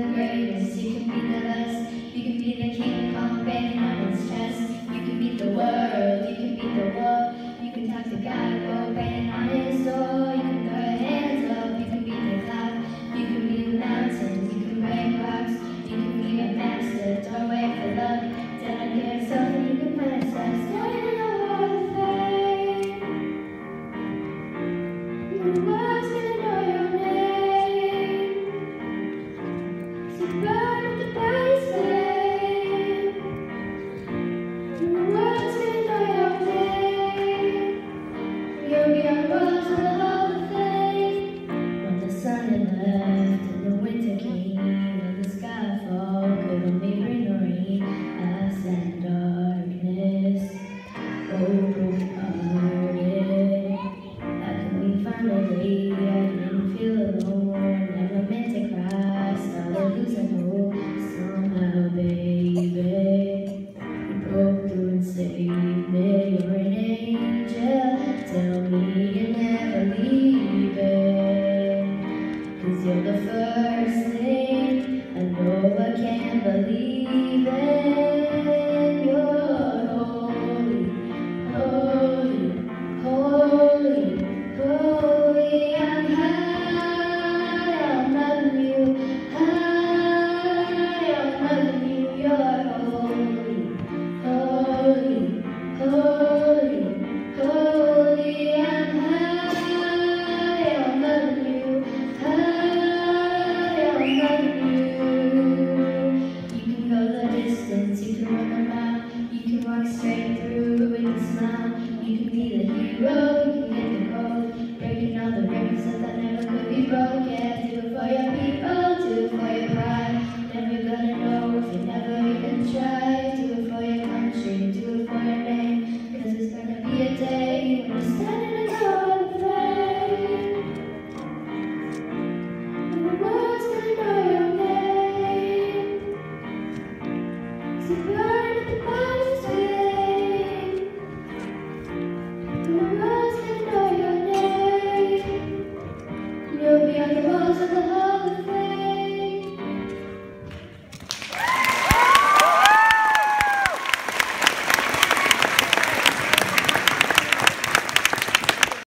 the greatest, you can be the best. You can be the King Kong, banging out in stress. You can beat the world, you can beat the world. You can talk to God, go banging on his door. You can throw your hands up, you can beat the clock. You can be the mountains, you can break rocks. You can be a master, don't wait for luck. Down yourself and you can find success. Stay in the world of fame. The world say. the past.